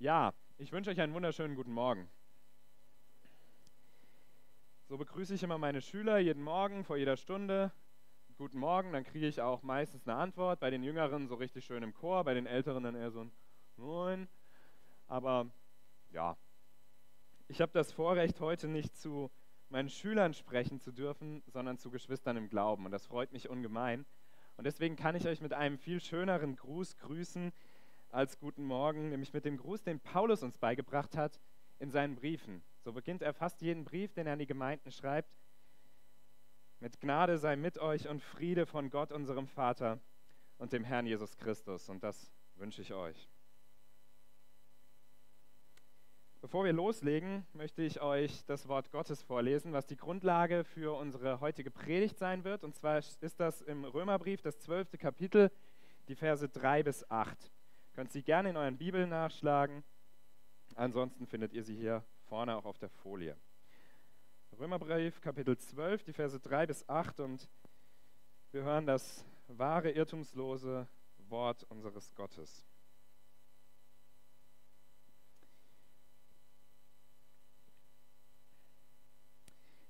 Ja, ich wünsche euch einen wunderschönen guten Morgen. So begrüße ich immer meine Schüler jeden Morgen vor jeder Stunde. Guten Morgen, dann kriege ich auch meistens eine Antwort. Bei den Jüngeren so richtig schön im Chor, bei den Älteren dann eher so ein Moin. Aber ja, ich habe das Vorrecht, heute nicht zu meinen Schülern sprechen zu dürfen, sondern zu Geschwistern im Glauben. Und das freut mich ungemein. Und deswegen kann ich euch mit einem viel schöneren Gruß grüßen, als guten Morgen, nämlich mit dem Gruß, den Paulus uns beigebracht hat in seinen Briefen. So beginnt er fast jeden Brief, den er an die Gemeinden schreibt. Mit Gnade sei mit euch und Friede von Gott, unserem Vater und dem Herrn Jesus Christus. Und das wünsche ich euch. Bevor wir loslegen, möchte ich euch das Wort Gottes vorlesen, was die Grundlage für unsere heutige Predigt sein wird. Und zwar ist das im Römerbrief, das zwölfte Kapitel, die Verse 3 bis 8. Könnt Sie gerne in euren Bibeln nachschlagen. Ansonsten findet ihr sie hier vorne auch auf der Folie. Römerbrief, Kapitel 12, die Verse 3 bis 8 und wir hören das wahre, irrtumslose Wort unseres Gottes.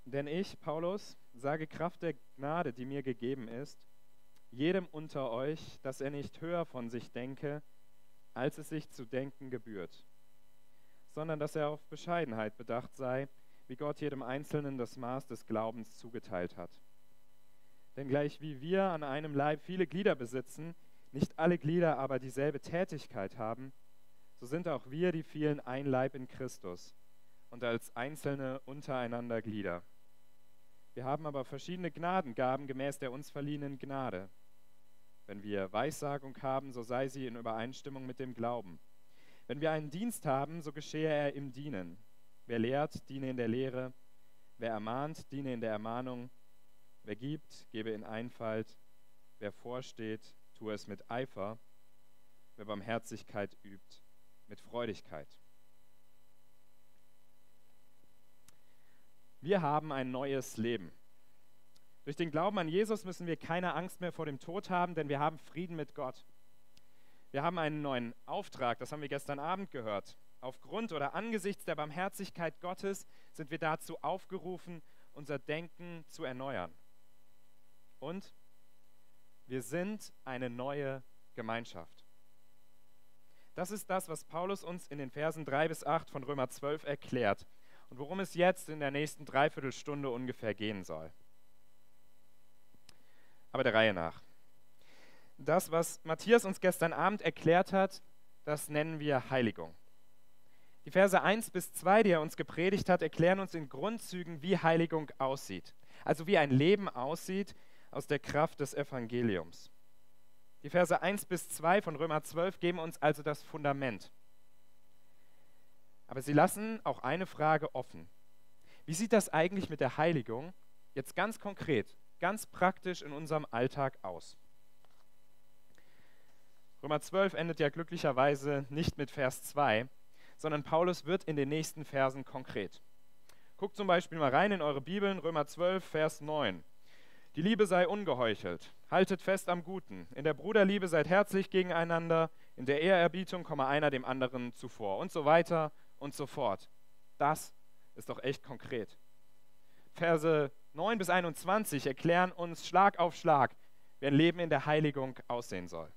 Denn ich, Paulus, sage Kraft der Gnade, die mir gegeben ist, jedem unter euch, dass er nicht höher von sich denke, als es sich zu denken gebührt, sondern dass er auf Bescheidenheit bedacht sei, wie Gott jedem Einzelnen das Maß des Glaubens zugeteilt hat. Denn gleich wie wir an einem Leib viele Glieder besitzen, nicht alle Glieder aber dieselbe Tätigkeit haben, so sind auch wir die vielen ein Leib in Christus und als Einzelne untereinander Glieder. Wir haben aber verschiedene Gnadengaben gemäß der uns verliehenen Gnade. Wenn wir Weissagung haben, so sei sie in Übereinstimmung mit dem Glauben. Wenn wir einen Dienst haben, so geschehe er im Dienen. Wer lehrt, diene in der Lehre. Wer ermahnt, diene in der Ermahnung. Wer gibt, gebe in Einfalt. Wer vorsteht, tue es mit Eifer. Wer Barmherzigkeit übt, mit Freudigkeit. Wir haben ein neues Leben. Durch den Glauben an Jesus müssen wir keine Angst mehr vor dem Tod haben, denn wir haben Frieden mit Gott. Wir haben einen neuen Auftrag, das haben wir gestern Abend gehört. Aufgrund oder angesichts der Barmherzigkeit Gottes sind wir dazu aufgerufen, unser Denken zu erneuern. Und wir sind eine neue Gemeinschaft. Das ist das, was Paulus uns in den Versen 3 bis 8 von Römer 12 erklärt und worum es jetzt in der nächsten Dreiviertelstunde ungefähr gehen soll aber der Reihe nach. Das, was Matthias uns gestern Abend erklärt hat, das nennen wir Heiligung. Die Verse 1 bis 2, die er uns gepredigt hat, erklären uns in Grundzügen, wie Heiligung aussieht. Also wie ein Leben aussieht aus der Kraft des Evangeliums. Die Verse 1 bis 2 von Römer 12 geben uns also das Fundament. Aber sie lassen auch eine Frage offen. Wie sieht das eigentlich mit der Heiligung jetzt ganz konkret ganz praktisch in unserem Alltag aus? Römer 12 endet ja glücklicherweise nicht mit Vers 2, sondern Paulus wird in den nächsten Versen konkret. Guckt zum Beispiel mal rein in eure Bibeln, Römer 12, Vers 9. Die Liebe sei ungeheuchelt, haltet fest am Guten. In der Bruderliebe seid herzlich gegeneinander, in der Ehrerbietung komme einer dem anderen zuvor und so weiter und so fort. Das ist doch echt konkret. Verse 9 bis 21 erklären uns Schlag auf Schlag, wie ein Leben in der Heiligung aussehen soll.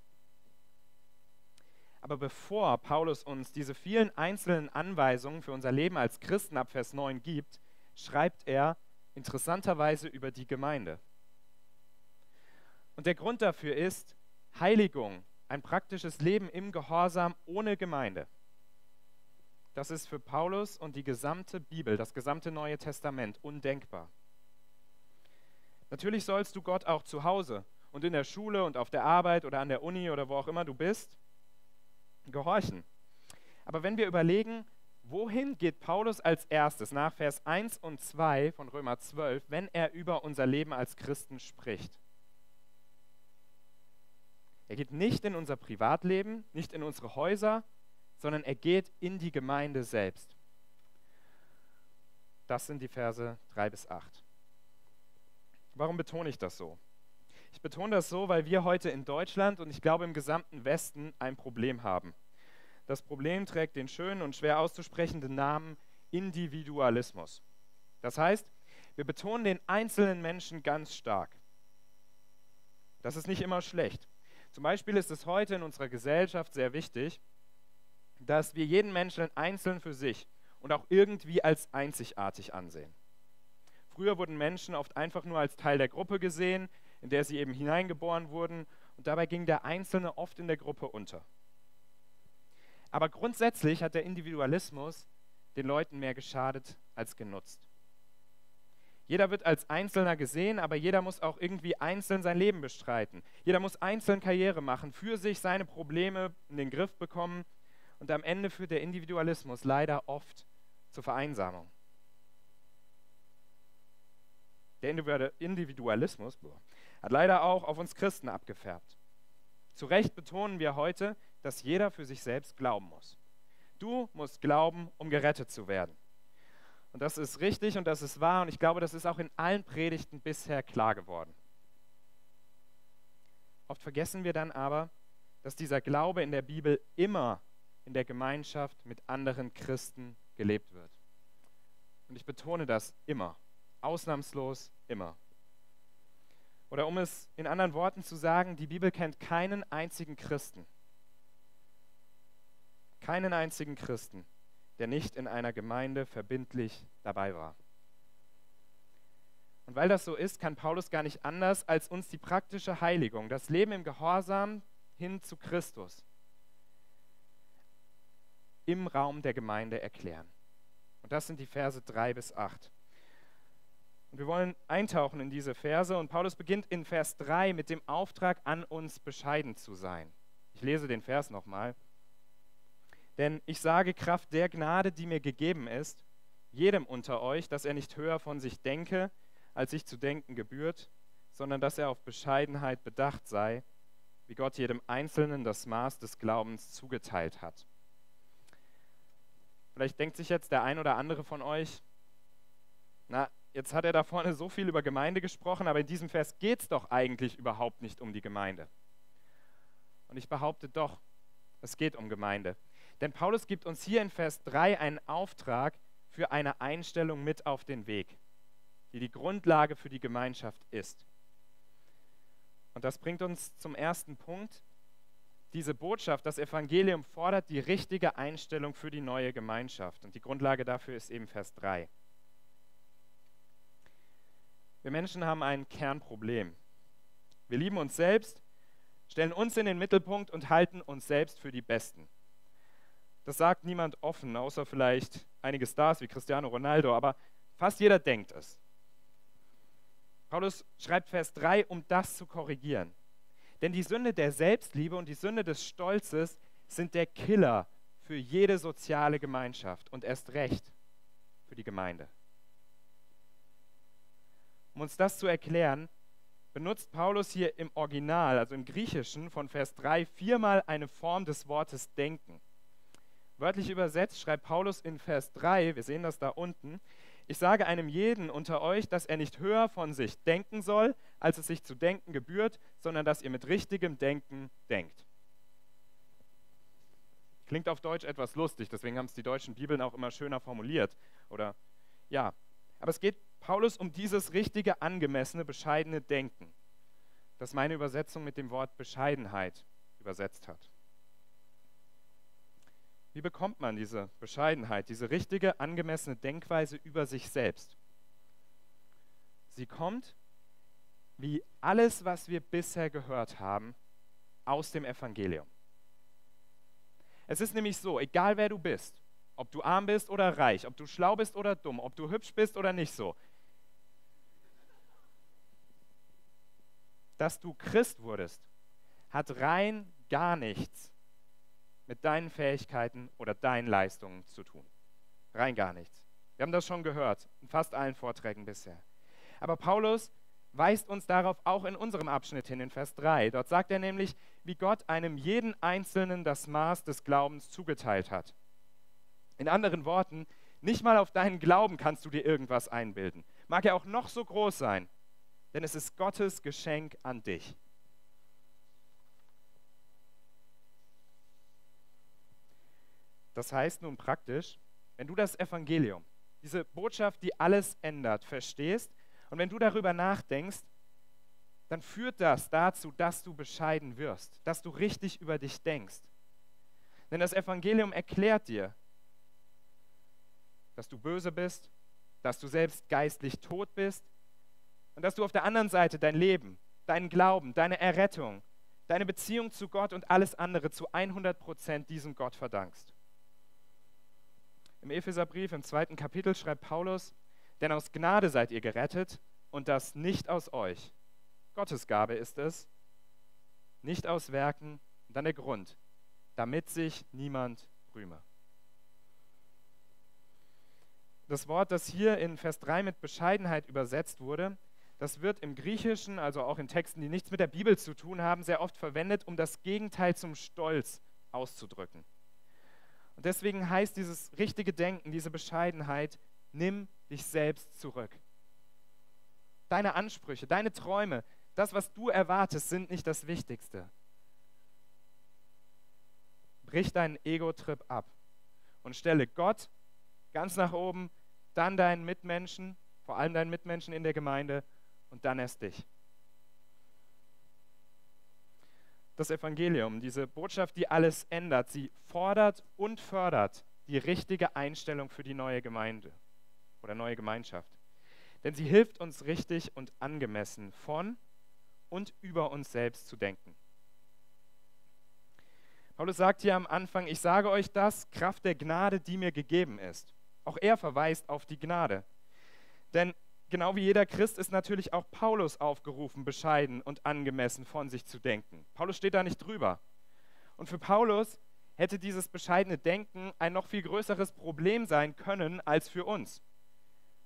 Aber bevor Paulus uns diese vielen einzelnen Anweisungen für unser Leben als Christen ab Vers 9 gibt, schreibt er interessanterweise über die Gemeinde. Und der Grund dafür ist Heiligung, ein praktisches Leben im Gehorsam ohne Gemeinde. Das ist für Paulus und die gesamte Bibel, das gesamte Neue Testament undenkbar. Natürlich sollst du Gott auch zu Hause und in der Schule und auf der Arbeit oder an der Uni oder wo auch immer du bist, gehorchen. Aber wenn wir überlegen, wohin geht Paulus als erstes nach Vers 1 und 2 von Römer 12, wenn er über unser Leben als Christen spricht? Er geht nicht in unser Privatleben, nicht in unsere Häuser, sondern er geht in die Gemeinde selbst. Das sind die Verse 3 bis 8. Warum betone ich das so? Ich betone das so, weil wir heute in Deutschland und ich glaube im gesamten Westen ein Problem haben. Das Problem trägt den schönen und schwer auszusprechenden Namen Individualismus. Das heißt, wir betonen den einzelnen Menschen ganz stark. Das ist nicht immer schlecht. Zum Beispiel ist es heute in unserer Gesellschaft sehr wichtig, dass wir jeden Menschen einzeln für sich und auch irgendwie als einzigartig ansehen. Früher wurden Menschen oft einfach nur als Teil der Gruppe gesehen, in der sie eben hineingeboren wurden, und dabei ging der Einzelne oft in der Gruppe unter. Aber grundsätzlich hat der Individualismus den Leuten mehr geschadet als genutzt. Jeder wird als Einzelner gesehen, aber jeder muss auch irgendwie einzeln sein Leben bestreiten. Jeder muss einzeln Karriere machen, für sich seine Probleme in den Griff bekommen und am Ende führt der Individualismus leider oft zur Vereinsamung. Der Individualismus hat leider auch auf uns Christen abgefärbt. Zu Recht betonen wir heute, dass jeder für sich selbst glauben muss. Du musst glauben, um gerettet zu werden. Und das ist richtig und das ist wahr und ich glaube, das ist auch in allen Predigten bisher klar geworden. Oft vergessen wir dann aber, dass dieser Glaube in der Bibel immer in der Gemeinschaft mit anderen Christen gelebt wird. Und ich betone das immer, ausnahmslos immer. Oder um es in anderen Worten zu sagen, die Bibel kennt keinen einzigen Christen, keinen einzigen Christen, der nicht in einer Gemeinde verbindlich dabei war. Und weil das so ist, kann Paulus gar nicht anders, als uns die praktische Heiligung, das Leben im Gehorsam hin zu Christus im Raum der Gemeinde erklären. Und das sind die Verse 3 bis 8. Und wir wollen eintauchen in diese Verse und Paulus beginnt in Vers 3 mit dem Auftrag an uns bescheiden zu sein. Ich lese den Vers nochmal. Denn ich sage Kraft der Gnade, die mir gegeben ist, jedem unter euch, dass er nicht höher von sich denke, als sich zu denken gebührt, sondern dass er auf Bescheidenheit bedacht sei, wie Gott jedem Einzelnen das Maß des Glaubens zugeteilt hat. Vielleicht denkt sich jetzt der ein oder andere von euch, na, jetzt hat er da vorne so viel über Gemeinde gesprochen, aber in diesem Vers geht es doch eigentlich überhaupt nicht um die Gemeinde. Und ich behaupte doch, es geht um Gemeinde. Denn Paulus gibt uns hier in Vers 3 einen Auftrag für eine Einstellung mit auf den Weg, die die Grundlage für die Gemeinschaft ist. Und das bringt uns zum ersten Punkt. Diese Botschaft, das Evangelium fordert die richtige Einstellung für die neue Gemeinschaft. Und die Grundlage dafür ist eben Vers 3. Wir Menschen haben ein Kernproblem. Wir lieben uns selbst, stellen uns in den Mittelpunkt und halten uns selbst für die Besten. Das sagt niemand offen, außer vielleicht einige Stars wie Cristiano Ronaldo, aber fast jeder denkt es. Paulus schreibt Vers 3, um das zu korrigieren. Denn die Sünde der Selbstliebe und die Sünde des Stolzes sind der Killer für jede soziale Gemeinschaft und erst recht für die Gemeinde. Um uns das zu erklären, benutzt Paulus hier im Original, also im Griechischen von Vers 3, viermal eine Form des Wortes denken. Wörtlich übersetzt schreibt Paulus in Vers 3, wir sehen das da unten, ich sage einem jeden unter euch, dass er nicht höher von sich denken soll, als es sich zu denken gebührt, sondern dass ihr mit richtigem Denken denkt. Klingt auf Deutsch etwas lustig, deswegen haben es die deutschen Bibeln auch immer schöner formuliert. Oder ja, aber es geht Paulus um dieses richtige, angemessene, bescheidene Denken, das meine Übersetzung mit dem Wort Bescheidenheit übersetzt hat. Wie bekommt man diese Bescheidenheit, diese richtige, angemessene Denkweise über sich selbst? Sie kommt, wie alles, was wir bisher gehört haben, aus dem Evangelium. Es ist nämlich so, egal wer du bist, ob du arm bist oder reich, ob du schlau bist oder dumm, ob du hübsch bist oder nicht so, dass du Christ wurdest, hat rein gar nichts mit deinen Fähigkeiten oder deinen Leistungen zu tun. Rein gar nichts. Wir haben das schon gehört in fast allen Vorträgen bisher. Aber Paulus weist uns darauf auch in unserem Abschnitt hin, in Vers 3. Dort sagt er nämlich, wie Gott einem jeden Einzelnen das Maß des Glaubens zugeteilt hat. In anderen Worten, nicht mal auf deinen Glauben kannst du dir irgendwas einbilden. Mag er auch noch so groß sein, denn es ist Gottes Geschenk an dich. Das heißt nun praktisch, wenn du das Evangelium, diese Botschaft, die alles ändert, verstehst und wenn du darüber nachdenkst, dann führt das dazu, dass du bescheiden wirst, dass du richtig über dich denkst. Denn das Evangelium erklärt dir, dass du böse bist, dass du selbst geistlich tot bist und dass du auf der anderen Seite dein Leben, deinen Glauben, deine Errettung, deine Beziehung zu Gott und alles andere zu 100 Prozent diesem Gott verdankst. Im Epheserbrief im zweiten Kapitel schreibt Paulus, denn aus Gnade seid ihr gerettet und das nicht aus euch. Gottes Gabe ist es, nicht aus Werken, und dann der Grund, damit sich niemand rühme. Das Wort, das hier in Vers 3 mit Bescheidenheit übersetzt wurde, das wird im Griechischen, also auch in Texten, die nichts mit der Bibel zu tun haben, sehr oft verwendet, um das Gegenteil zum Stolz auszudrücken. Und deswegen heißt dieses richtige Denken, diese Bescheidenheit, nimm dich selbst zurück. Deine Ansprüche, deine Träume, das, was du erwartest, sind nicht das Wichtigste. Brich deinen Ego-Trip ab und stelle Gott ganz nach oben, dann deinen Mitmenschen, vor allem deinen Mitmenschen in der Gemeinde und dann erst dich. Das Evangelium, diese Botschaft, die alles ändert, sie fordert und fördert die richtige Einstellung für die neue Gemeinde oder neue Gemeinschaft. Denn sie hilft uns richtig und angemessen von und über uns selbst zu denken. Paulus sagt hier am Anfang, ich sage euch das, Kraft der Gnade, die mir gegeben ist. Auch er verweist auf die Gnade. Denn genau wie jeder Christ ist natürlich auch Paulus aufgerufen, bescheiden und angemessen von sich zu denken. Paulus steht da nicht drüber. Und für Paulus hätte dieses bescheidene Denken ein noch viel größeres Problem sein können als für uns.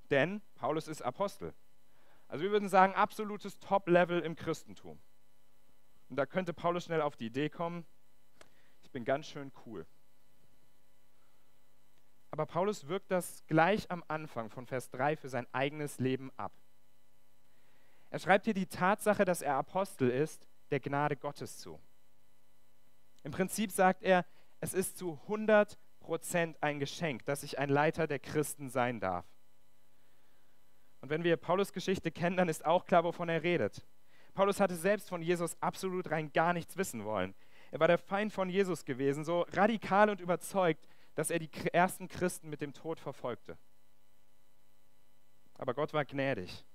Denn Paulus ist Apostel. Also wir würden sagen, absolutes Top-Level im Christentum. Und da könnte Paulus schnell auf die Idee kommen, ich bin ganz schön cool. Aber Paulus wirkt das gleich am Anfang von Vers 3 für sein eigenes Leben ab. Er schreibt hier die Tatsache, dass er Apostel ist, der Gnade Gottes zu. Im Prinzip sagt er, es ist zu 100% ein Geschenk, dass ich ein Leiter der Christen sein darf. Und wenn wir Paulus Geschichte kennen, dann ist auch klar, wovon er redet. Paulus hatte selbst von Jesus absolut rein gar nichts wissen wollen. Er war der Feind von Jesus gewesen, so radikal und überzeugt, dass er die ersten Christen mit dem Tod verfolgte. Aber Gott war gnädig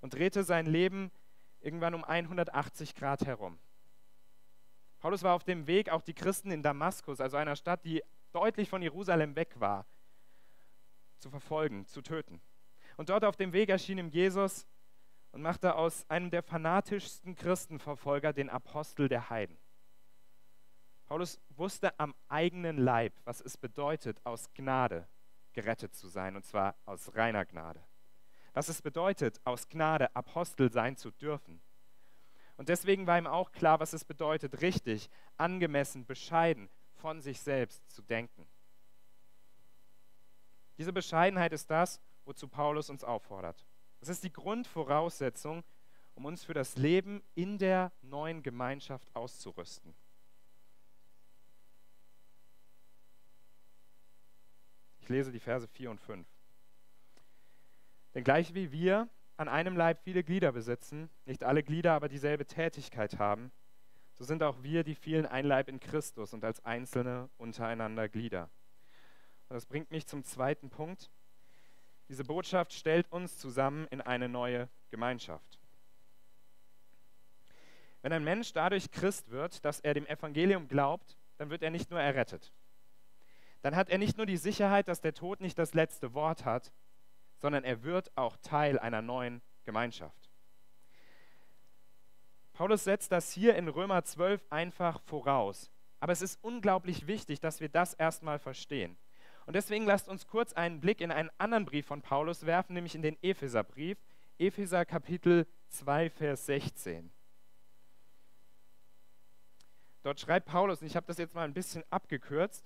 und drehte sein Leben irgendwann um 180 Grad herum. Paulus war auf dem Weg, auch die Christen in Damaskus, also einer Stadt, die deutlich von Jerusalem weg war, zu verfolgen, zu töten. Und dort auf dem Weg erschien ihm Jesus und machte aus einem der fanatischsten Christenverfolger den Apostel der Heiden. Paulus wusste am eigenen Leib, was es bedeutet, aus Gnade gerettet zu sein, und zwar aus reiner Gnade. Was es bedeutet, aus Gnade Apostel sein zu dürfen. Und deswegen war ihm auch klar, was es bedeutet, richtig, angemessen, bescheiden von sich selbst zu denken. Diese Bescheidenheit ist das, wozu Paulus uns auffordert. Das ist die Grundvoraussetzung, um uns für das Leben in der neuen Gemeinschaft auszurüsten. Ich lese die Verse 4 und 5. Denn gleich wie wir an einem Leib viele Glieder besitzen, nicht alle Glieder aber dieselbe Tätigkeit haben, so sind auch wir die vielen ein Leib in Christus und als Einzelne untereinander Glieder. Und das bringt mich zum zweiten Punkt. Diese Botschaft stellt uns zusammen in eine neue Gemeinschaft. Wenn ein Mensch dadurch Christ wird, dass er dem Evangelium glaubt, dann wird er nicht nur errettet. Dann hat er nicht nur die Sicherheit, dass der Tod nicht das letzte Wort hat, sondern er wird auch Teil einer neuen Gemeinschaft. Paulus setzt das hier in Römer 12 einfach voraus. Aber es ist unglaublich wichtig, dass wir das erstmal verstehen. Und deswegen lasst uns kurz einen Blick in einen anderen Brief von Paulus werfen, nämlich in den Epheserbrief, Epheser Kapitel 2, Vers 16. Dort schreibt Paulus, und ich habe das jetzt mal ein bisschen abgekürzt,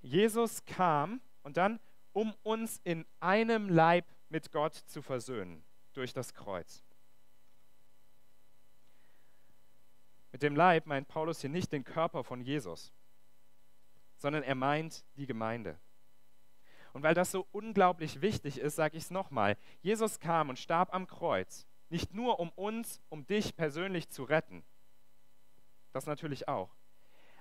Jesus kam und dann, um uns in einem Leib mit Gott zu versöhnen durch das Kreuz. Mit dem Leib meint Paulus hier nicht den Körper von Jesus, sondern er meint die Gemeinde. Und weil das so unglaublich wichtig ist, sage ich es nochmal. Jesus kam und starb am Kreuz, nicht nur um uns, um dich persönlich zu retten, das natürlich auch,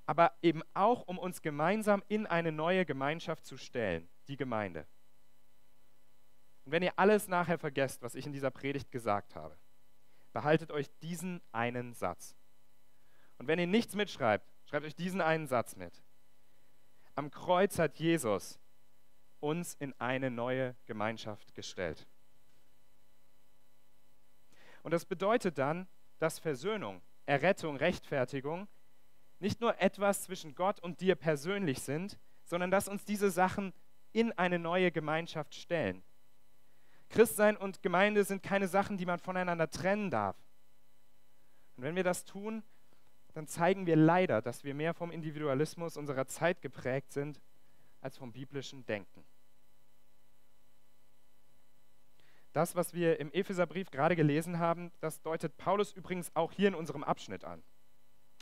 aber eben auch um uns gemeinsam in eine neue Gemeinschaft zu stellen, die Gemeinde. Und wenn ihr alles nachher vergesst, was ich in dieser Predigt gesagt habe, behaltet euch diesen einen Satz. Und wenn ihr nichts mitschreibt, schreibt euch diesen einen Satz mit. Am Kreuz hat Jesus uns in eine neue Gemeinschaft gestellt. Und das bedeutet dann, dass Versöhnung, Errettung, Rechtfertigung nicht nur etwas zwischen Gott und dir persönlich sind, sondern dass uns diese Sachen in eine neue Gemeinschaft stellen. Christsein und Gemeinde sind keine Sachen, die man voneinander trennen darf. Und wenn wir das tun, dann zeigen wir leider, dass wir mehr vom Individualismus unserer Zeit geprägt sind als vom biblischen Denken. Das, was wir im Epheserbrief gerade gelesen haben, das deutet Paulus übrigens auch hier in unserem Abschnitt an.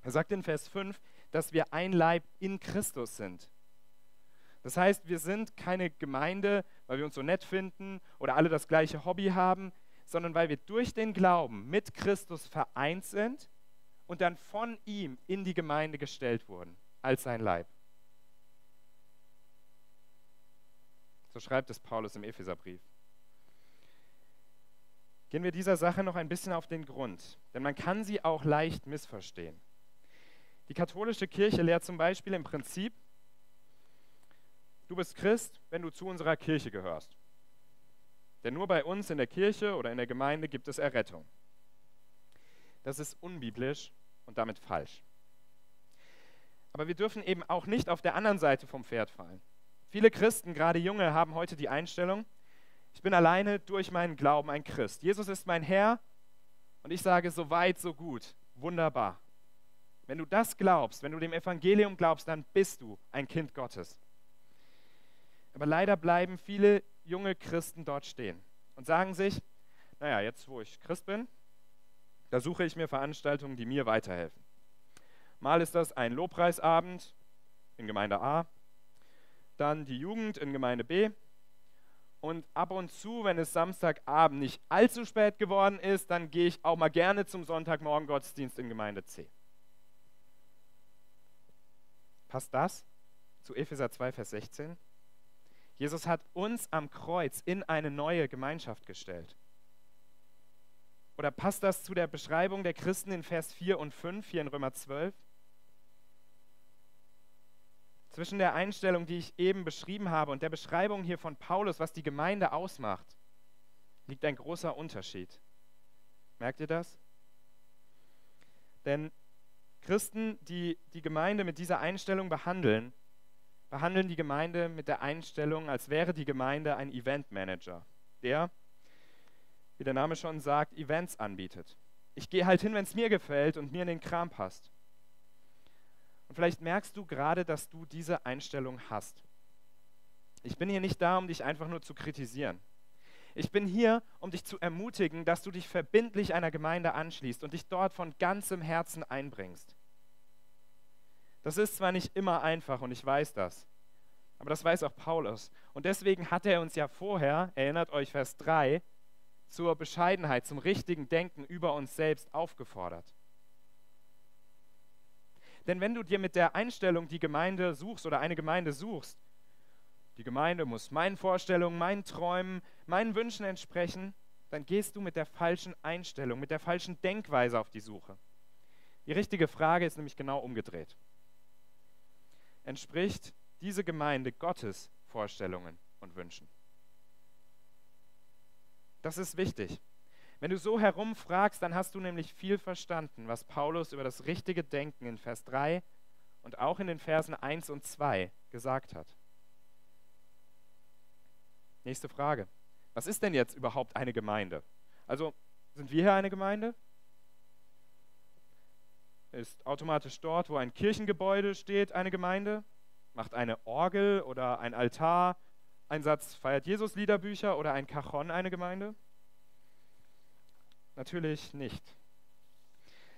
Er sagt in Vers 5, dass wir ein Leib in Christus sind. Das heißt, wir sind keine Gemeinde, weil wir uns so nett finden oder alle das gleiche Hobby haben, sondern weil wir durch den Glauben mit Christus vereint sind und dann von ihm in die Gemeinde gestellt wurden, als sein Leib. So schreibt es Paulus im Epheserbrief. Gehen wir dieser Sache noch ein bisschen auf den Grund, denn man kann sie auch leicht missverstehen. Die katholische Kirche lehrt zum Beispiel im Prinzip, du bist Christ, wenn du zu unserer Kirche gehörst. Denn nur bei uns in der Kirche oder in der Gemeinde gibt es Errettung. Das ist unbiblisch und damit falsch. Aber wir dürfen eben auch nicht auf der anderen Seite vom Pferd fallen. Viele Christen, gerade junge, haben heute die Einstellung, ich bin alleine durch meinen Glauben ein Christ. Jesus ist mein Herr und ich sage, so weit, so gut, wunderbar. Wenn du das glaubst, wenn du dem Evangelium glaubst, dann bist du ein Kind Gottes. Aber leider bleiben viele junge Christen dort stehen und sagen sich, naja, jetzt wo ich Christ bin, da suche ich mir Veranstaltungen, die mir weiterhelfen. Mal ist das ein Lobpreisabend in Gemeinde A, dann die Jugend in Gemeinde B und ab und zu, wenn es Samstagabend nicht allzu spät geworden ist, dann gehe ich auch mal gerne zum Sonntagmorgen Gottesdienst in Gemeinde C. Passt das zu Epheser 2, Vers 16? Jesus hat uns am Kreuz in eine neue Gemeinschaft gestellt. Oder passt das zu der Beschreibung der Christen in Vers 4 und 5 hier in Römer 12? zwischen der Einstellung, die ich eben beschrieben habe, und der Beschreibung hier von Paulus, was die Gemeinde ausmacht, liegt ein großer Unterschied. Merkt ihr das? Denn Christen, die die Gemeinde mit dieser Einstellung behandeln, behandeln die Gemeinde mit der Einstellung, als wäre die Gemeinde ein Eventmanager, der, wie der Name schon sagt, Events anbietet. Ich gehe halt hin, wenn es mir gefällt und mir in den Kram passt. Und vielleicht merkst du gerade, dass du diese Einstellung hast. Ich bin hier nicht da, um dich einfach nur zu kritisieren. Ich bin hier, um dich zu ermutigen, dass du dich verbindlich einer Gemeinde anschließt und dich dort von ganzem Herzen einbringst. Das ist zwar nicht immer einfach und ich weiß das, aber das weiß auch Paulus. Und deswegen hat er uns ja vorher, erinnert euch Vers 3, zur Bescheidenheit, zum richtigen Denken über uns selbst aufgefordert. Denn wenn du dir mit der Einstellung die Gemeinde suchst oder eine Gemeinde suchst, die Gemeinde muss meinen Vorstellungen, meinen Träumen, meinen Wünschen entsprechen, dann gehst du mit der falschen Einstellung, mit der falschen Denkweise auf die Suche. Die richtige Frage ist nämlich genau umgedreht. Entspricht diese Gemeinde Gottes Vorstellungen und Wünschen? Das ist wichtig. Wenn du so herumfragst, dann hast du nämlich viel verstanden, was Paulus über das richtige Denken in Vers 3 und auch in den Versen 1 und 2 gesagt hat. Nächste Frage. Was ist denn jetzt überhaupt eine Gemeinde? Also sind wir hier eine Gemeinde? Ist automatisch dort, wo ein Kirchengebäude steht, eine Gemeinde? Macht eine Orgel oder ein Altar, ein Satz feiert Jesus Liederbücher oder ein Cajon eine Gemeinde? Natürlich nicht.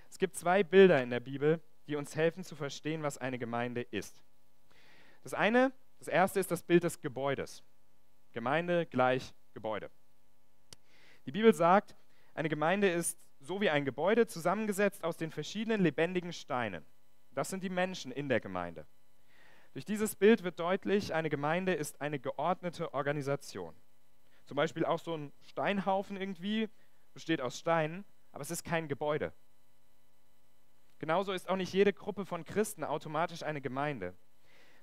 Es gibt zwei Bilder in der Bibel, die uns helfen zu verstehen, was eine Gemeinde ist. Das eine, das erste ist das Bild des Gebäudes. Gemeinde gleich Gebäude. Die Bibel sagt, eine Gemeinde ist so wie ein Gebäude zusammengesetzt aus den verschiedenen lebendigen Steinen. Das sind die Menschen in der Gemeinde. Durch dieses Bild wird deutlich, eine Gemeinde ist eine geordnete Organisation. Zum Beispiel auch so ein Steinhaufen irgendwie besteht aus Steinen, aber es ist kein Gebäude. Genauso ist auch nicht jede Gruppe von Christen automatisch eine Gemeinde,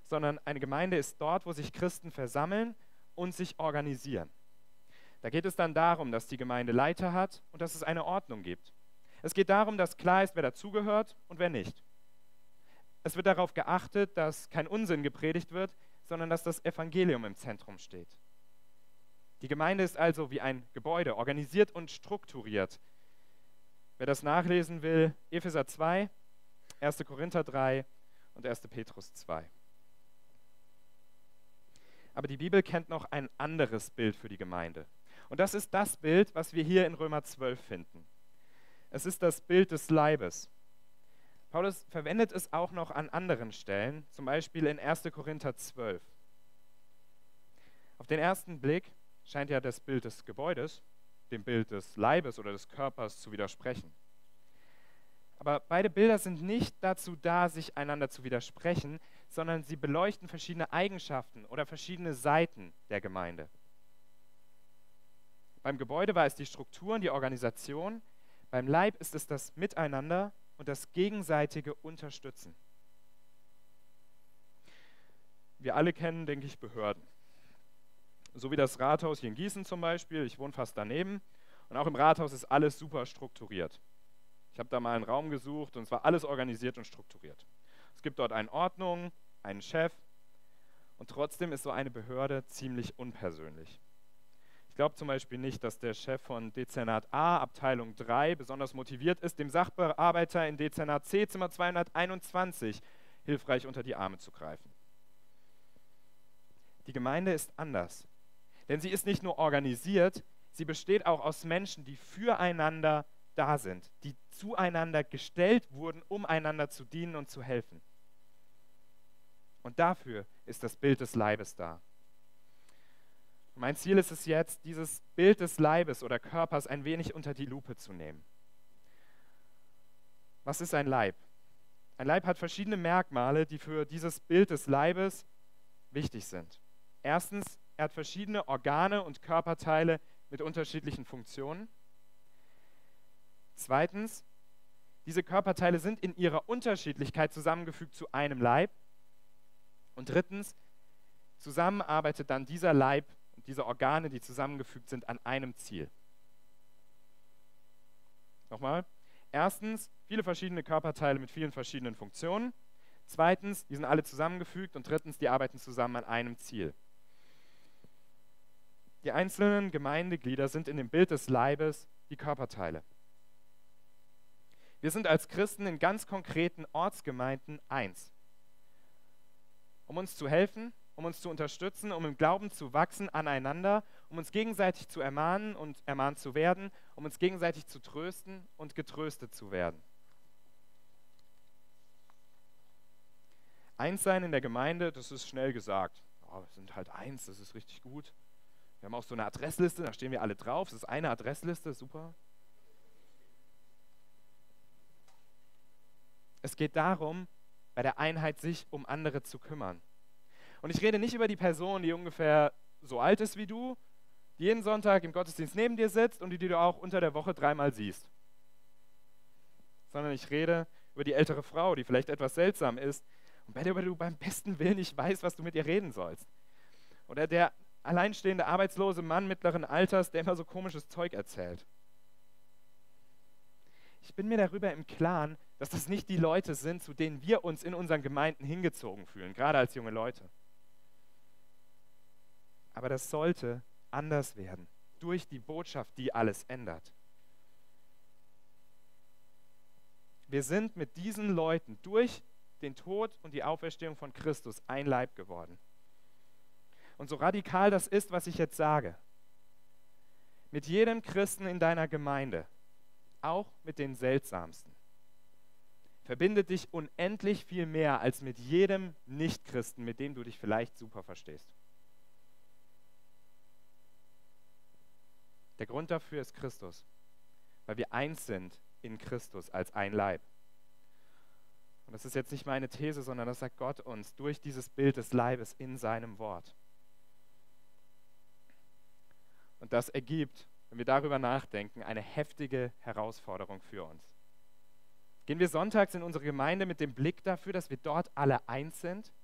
sondern eine Gemeinde ist dort, wo sich Christen versammeln und sich organisieren. Da geht es dann darum, dass die Gemeinde Leiter hat und dass es eine Ordnung gibt. Es geht darum, dass klar ist, wer dazugehört und wer nicht. Es wird darauf geachtet, dass kein Unsinn gepredigt wird, sondern dass das Evangelium im Zentrum steht. Die Gemeinde ist also wie ein Gebäude, organisiert und strukturiert. Wer das nachlesen will, Epheser 2, 1. Korinther 3 und 1. Petrus 2. Aber die Bibel kennt noch ein anderes Bild für die Gemeinde. Und das ist das Bild, was wir hier in Römer 12 finden. Es ist das Bild des Leibes. Paulus verwendet es auch noch an anderen Stellen, zum Beispiel in 1. Korinther 12. Auf den ersten Blick scheint ja das Bild des Gebäudes dem Bild des Leibes oder des Körpers zu widersprechen. Aber beide Bilder sind nicht dazu da, sich einander zu widersprechen, sondern sie beleuchten verschiedene Eigenschaften oder verschiedene Seiten der Gemeinde. Beim Gebäude war es die Struktur und die Organisation. Beim Leib ist es das Miteinander und das gegenseitige Unterstützen. Wir alle kennen, denke ich, Behörden. So wie das Rathaus hier in Gießen zum Beispiel. Ich wohne fast daneben. Und auch im Rathaus ist alles super strukturiert. Ich habe da mal einen Raum gesucht und es war alles organisiert und strukturiert. Es gibt dort eine Ordnung, einen Chef und trotzdem ist so eine Behörde ziemlich unpersönlich. Ich glaube zum Beispiel nicht, dass der Chef von Dezernat A, Abteilung 3, besonders motiviert ist, dem Sachbearbeiter in Dezernat C, Zimmer 221, hilfreich unter die Arme zu greifen. Die Gemeinde ist anders, denn sie ist nicht nur organisiert, sie besteht auch aus Menschen, die füreinander da sind, die zueinander gestellt wurden, um einander zu dienen und zu helfen. Und dafür ist das Bild des Leibes da. Mein Ziel ist es jetzt, dieses Bild des Leibes oder Körpers ein wenig unter die Lupe zu nehmen. Was ist ein Leib? Ein Leib hat verschiedene Merkmale, die für dieses Bild des Leibes wichtig sind. Erstens, er hat verschiedene Organe und Körperteile mit unterschiedlichen Funktionen. Zweitens, diese Körperteile sind in ihrer Unterschiedlichkeit zusammengefügt zu einem Leib. Und drittens, zusammen arbeitet dann dieser Leib diese Organe, die zusammengefügt sind, an einem Ziel. Nochmal. Erstens, viele verschiedene Körperteile mit vielen verschiedenen Funktionen. Zweitens, die sind alle zusammengefügt. Und drittens, die arbeiten zusammen an einem Ziel. Die einzelnen Gemeindeglieder sind in dem Bild des Leibes die Körperteile. Wir sind als Christen in ganz konkreten Ortsgemeinden eins. Um uns zu helfen, um uns zu unterstützen, um im Glauben zu wachsen aneinander, um uns gegenseitig zu ermahnen und ermahnt zu werden, um uns gegenseitig zu trösten und getröstet zu werden. Eins sein in der Gemeinde, das ist schnell gesagt. Oh, wir sind halt eins, das ist richtig gut. Wir haben auch so eine Adressliste, da stehen wir alle drauf. Das ist eine Adressliste, super. Es geht darum, bei der Einheit sich um andere zu kümmern. Und ich rede nicht über die Person, die ungefähr so alt ist wie du, die jeden Sonntag im Gottesdienst neben dir sitzt und die, die du auch unter der Woche dreimal siehst. Sondern ich rede über die ältere Frau, die vielleicht etwas seltsam ist und bei der du beim besten Willen nicht weißt, was du mit ihr reden sollst. Oder der alleinstehende arbeitslose Mann mittleren Alters, der immer so komisches Zeug erzählt. Ich bin mir darüber im Klaren, dass das nicht die Leute sind, zu denen wir uns in unseren Gemeinden hingezogen fühlen, gerade als junge Leute. Aber das sollte anders werden durch die Botschaft, die alles ändert. Wir sind mit diesen Leuten durch den Tod und die Auferstehung von Christus ein Leib geworden. Und so radikal das ist, was ich jetzt sage, mit jedem Christen in deiner Gemeinde, auch mit den seltsamsten, verbindet dich unendlich viel mehr als mit jedem Nichtchristen, mit dem du dich vielleicht super verstehst. Der Grund dafür ist Christus, weil wir eins sind in Christus als ein Leib. Und das ist jetzt nicht meine These, sondern das sagt Gott uns durch dieses Bild des Leibes in seinem Wort. Und das ergibt, wenn wir darüber nachdenken, eine heftige Herausforderung für uns. Gehen wir sonntags in unsere Gemeinde mit dem Blick dafür, dass wir dort alle eins sind?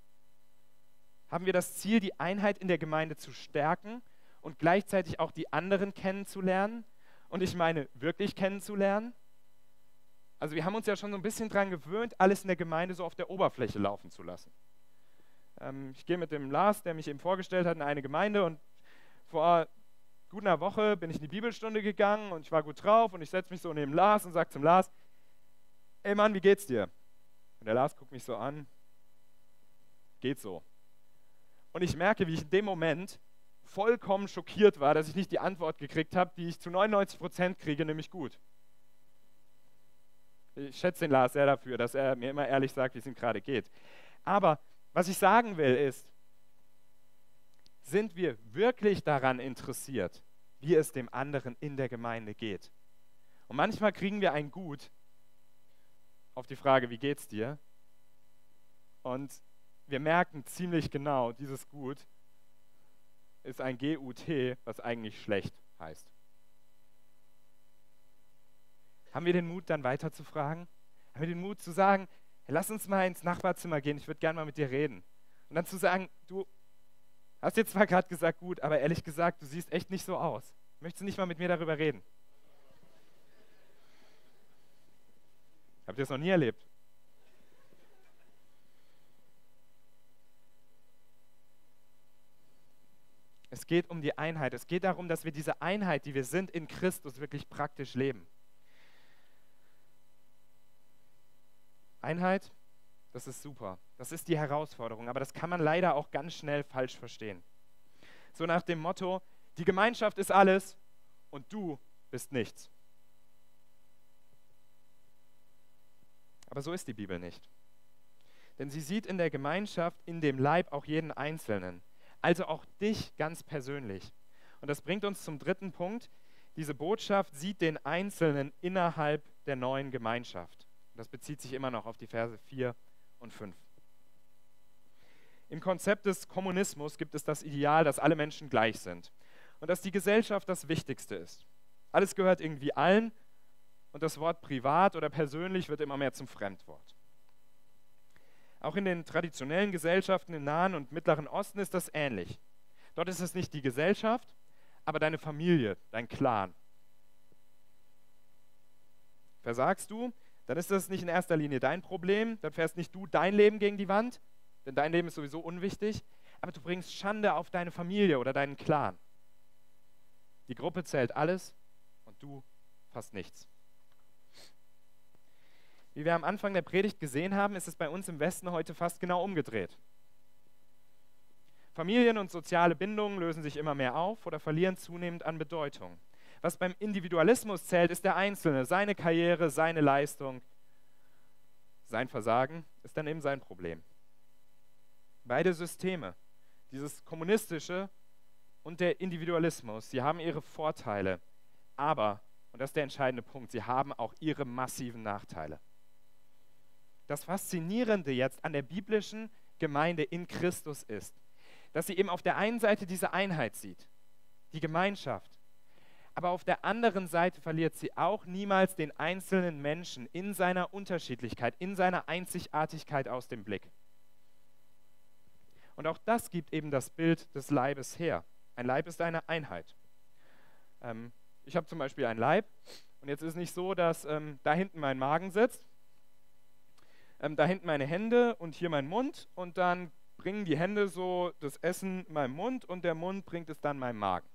Haben wir das Ziel, die Einheit in der Gemeinde zu stärken und gleichzeitig auch die anderen kennenzulernen? Und ich meine, wirklich kennenzulernen? Also wir haben uns ja schon so ein bisschen daran gewöhnt, alles in der Gemeinde so auf der Oberfläche laufen zu lassen. Ähm, ich gehe mit dem Lars, der mich eben vorgestellt hat, in eine Gemeinde und vor gut einer Woche bin ich in die Bibelstunde gegangen und ich war gut drauf und ich setze mich so neben Lars und sage zum Lars, ey Mann, wie geht's dir? Und der Lars guckt mich so an, geht so. Und ich merke, wie ich in dem Moment vollkommen schockiert war, dass ich nicht die Antwort gekriegt habe, die ich zu 99 Prozent kriege, nämlich gut. Ich schätze den Lars sehr dafür, dass er mir immer ehrlich sagt, wie es ihm gerade geht. Aber was ich sagen will ist, sind wir wirklich daran interessiert, wie es dem anderen in der Gemeinde geht? Und manchmal kriegen wir ein Gut auf die Frage, wie geht's dir? Und wir merken ziemlich genau, dieses Gut ist ein GUT, was eigentlich schlecht heißt. Haben wir den Mut, dann weiter zu fragen? Haben wir den Mut zu sagen, hey, lass uns mal ins Nachbarzimmer gehen, ich würde gerne mal mit dir reden. Und dann zu sagen, du hast jetzt zwar gerade gesagt, gut, aber ehrlich gesagt, du siehst echt nicht so aus. Möchtest du nicht mal mit mir darüber reden? Habt ihr das noch nie erlebt? Es geht um die Einheit. Es geht darum, dass wir diese Einheit, die wir sind in Christus, wirklich praktisch leben. Einheit, das ist super. Das ist die Herausforderung. Aber das kann man leider auch ganz schnell falsch verstehen. So nach dem Motto, die Gemeinschaft ist alles und du bist nichts. Aber so ist die Bibel nicht. Denn sie sieht in der Gemeinschaft, in dem Leib auch jeden Einzelnen. Also auch dich ganz persönlich. Und das bringt uns zum dritten Punkt. Diese Botschaft sieht den Einzelnen innerhalb der neuen Gemeinschaft. Das bezieht sich immer noch auf die Verse 4 und 5. Im Konzept des Kommunismus gibt es das Ideal, dass alle Menschen gleich sind und dass die Gesellschaft das Wichtigste ist. Alles gehört irgendwie allen und das Wort privat oder persönlich wird immer mehr zum Fremdwort. Auch in den traditionellen Gesellschaften im Nahen und Mittleren Osten ist das ähnlich. Dort ist es nicht die Gesellschaft, aber deine Familie, dein Clan. Versagst du, dann ist das nicht in erster Linie dein Problem, dann fährst nicht du dein Leben gegen die Wand, denn dein Leben ist sowieso unwichtig, aber du bringst Schande auf deine Familie oder deinen Clan. Die Gruppe zählt alles und du fast nichts. Wie wir am Anfang der Predigt gesehen haben, ist es bei uns im Westen heute fast genau umgedreht. Familien und soziale Bindungen lösen sich immer mehr auf oder verlieren zunehmend an Bedeutung. Was beim Individualismus zählt, ist der Einzelne, seine Karriere, seine Leistung. Sein Versagen ist dann eben sein Problem. Beide Systeme, dieses kommunistische und der Individualismus, sie haben ihre Vorteile, aber, und das ist der entscheidende Punkt, sie haben auch ihre massiven Nachteile. Das Faszinierende jetzt an der biblischen Gemeinde in Christus ist, dass sie eben auf der einen Seite diese Einheit sieht, die Gemeinschaft, aber auf der anderen Seite verliert sie auch niemals den einzelnen Menschen in seiner Unterschiedlichkeit, in seiner Einzigartigkeit aus dem Blick. Und auch das gibt eben das Bild des Leibes her. Ein Leib ist eine Einheit. Ähm, ich habe zum Beispiel ein Leib und jetzt ist nicht so, dass ähm, da hinten mein Magen sitzt, ähm, da hinten meine Hände und hier mein Mund und dann bringen die Hände so das Essen meinem Mund und der Mund bringt es dann meinem Magen.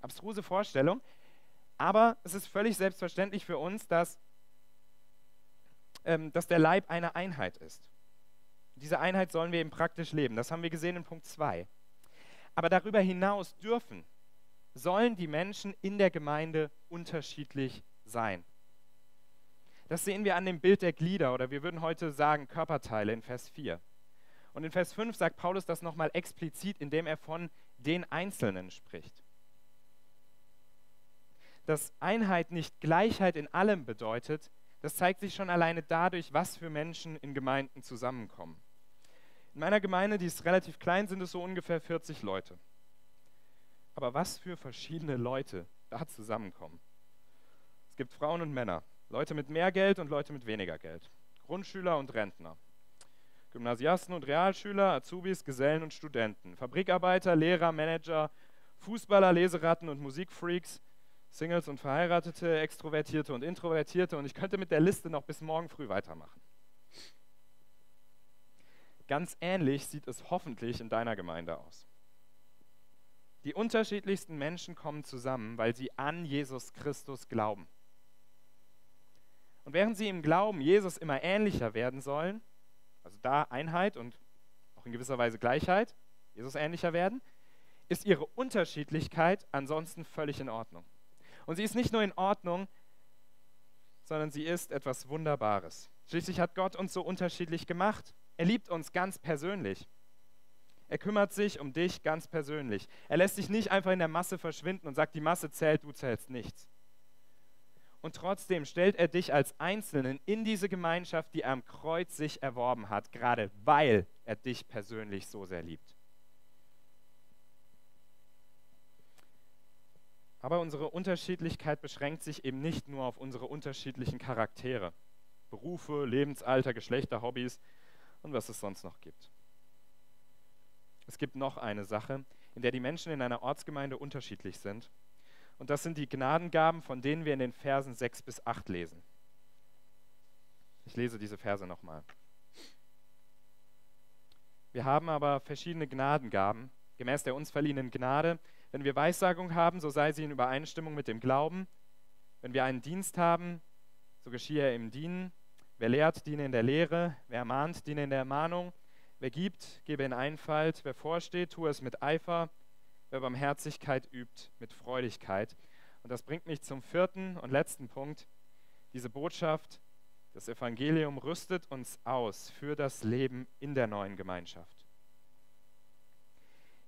Abstruse Vorstellung. Aber es ist völlig selbstverständlich für uns, dass, ähm, dass der Leib eine Einheit ist. Diese Einheit sollen wir eben praktisch leben. Das haben wir gesehen in Punkt 2. Aber darüber hinaus dürfen, sollen die Menschen in der Gemeinde unterschiedlich sein. Das sehen wir an dem Bild der Glieder oder wir würden heute sagen Körperteile in Vers 4. Und in Vers 5 sagt Paulus das nochmal explizit, indem er von den Einzelnen spricht. Dass Einheit nicht Gleichheit in allem bedeutet, das zeigt sich schon alleine dadurch, was für Menschen in Gemeinden zusammenkommen. In meiner Gemeinde, die ist relativ klein, sind es so ungefähr 40 Leute. Aber was für verschiedene Leute da zusammenkommen. Es gibt Frauen und Männer, Leute mit mehr Geld und Leute mit weniger Geld, Grundschüler und Rentner, Gymnasiasten und Realschüler, Azubis, Gesellen und Studenten, Fabrikarbeiter, Lehrer, Manager, Fußballer, Leseratten und Musikfreaks, Singles und Verheiratete, Extrovertierte und Introvertierte und ich könnte mit der Liste noch bis morgen früh weitermachen. Ganz ähnlich sieht es hoffentlich in deiner Gemeinde aus. Die unterschiedlichsten Menschen kommen zusammen, weil sie an Jesus Christus glauben. Und während sie im Glauben Jesus immer ähnlicher werden sollen, also da Einheit und auch in gewisser Weise Gleichheit, Jesus ähnlicher werden, ist ihre Unterschiedlichkeit ansonsten völlig in Ordnung. Und sie ist nicht nur in Ordnung, sondern sie ist etwas Wunderbares. Schließlich hat Gott uns so unterschiedlich gemacht. Er liebt uns ganz persönlich. Er kümmert sich um dich ganz persönlich. Er lässt dich nicht einfach in der Masse verschwinden und sagt, die Masse zählt, du zählst nichts. Und trotzdem stellt er dich als Einzelnen in diese Gemeinschaft, die er am Kreuz sich erworben hat, gerade weil er dich persönlich so sehr liebt. Aber unsere Unterschiedlichkeit beschränkt sich eben nicht nur auf unsere unterschiedlichen Charaktere, Berufe, Lebensalter, Geschlechter, Hobbys und was es sonst noch gibt. Es gibt noch eine Sache, in der die Menschen in einer Ortsgemeinde unterschiedlich sind. Und das sind die Gnadengaben, von denen wir in den Versen 6 bis 8 lesen. Ich lese diese Verse nochmal. Wir haben aber verschiedene Gnadengaben, gemäß der uns verliehenen Gnade. Wenn wir Weissagung haben, so sei sie in Übereinstimmung mit dem Glauben. Wenn wir einen Dienst haben, so geschehe er im Dienen. Wer lehrt, diene in der Lehre. Wer ermahnt, diene in der Ermahnung. Wer gibt, gebe in Einfalt. Wer vorsteht, tue es mit Eifer. Wer Barmherzigkeit übt, mit Freudigkeit. Und das bringt mich zum vierten und letzten Punkt. Diese Botschaft, das Evangelium rüstet uns aus für das Leben in der neuen Gemeinschaft.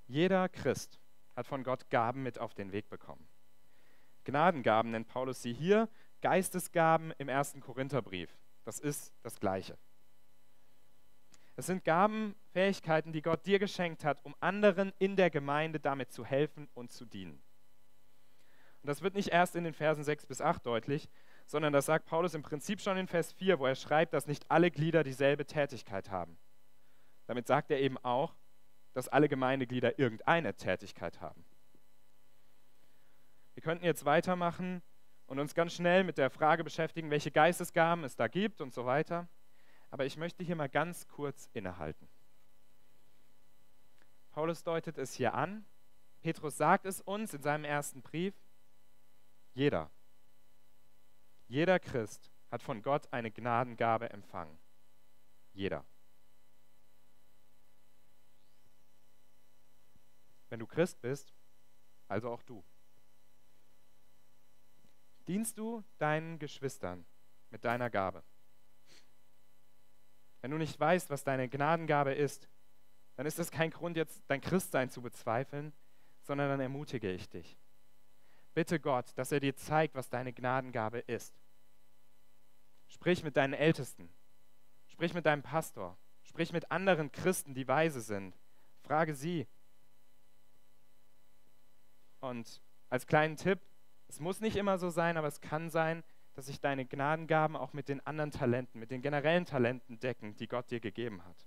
Jeder Christ hat von Gott Gaben mit auf den Weg bekommen. Gnadengaben nennt Paulus sie hier, Geistesgaben im ersten Korintherbrief. Das ist das Gleiche. Es sind Gaben, Fähigkeiten, die Gott dir geschenkt hat, um anderen in der Gemeinde damit zu helfen und zu dienen. Und das wird nicht erst in den Versen 6 bis 8 deutlich, sondern das sagt Paulus im Prinzip schon in Vers 4, wo er schreibt, dass nicht alle Glieder dieselbe Tätigkeit haben. Damit sagt er eben auch, dass alle Gemeindeglieder irgendeine Tätigkeit haben. Wir könnten jetzt weitermachen und uns ganz schnell mit der Frage beschäftigen, welche Geistesgaben es da gibt und so weiter aber ich möchte hier mal ganz kurz innehalten. Paulus deutet es hier an, Petrus sagt es uns in seinem ersten Brief, jeder, jeder Christ hat von Gott eine Gnadengabe empfangen. Jeder. Wenn du Christ bist, also auch du. Dienst du deinen Geschwistern mit deiner Gabe? Wenn du nicht weißt, was deine Gnadengabe ist, dann ist das kein Grund, jetzt dein Christsein zu bezweifeln, sondern dann ermutige ich dich. Bitte Gott, dass er dir zeigt, was deine Gnadengabe ist. Sprich mit deinen Ältesten. Sprich mit deinem Pastor. Sprich mit anderen Christen, die weise sind. Frage sie. Und als kleinen Tipp, es muss nicht immer so sein, aber es kann sein, dass sich deine Gnadengaben auch mit den anderen Talenten, mit den generellen Talenten decken, die Gott dir gegeben hat.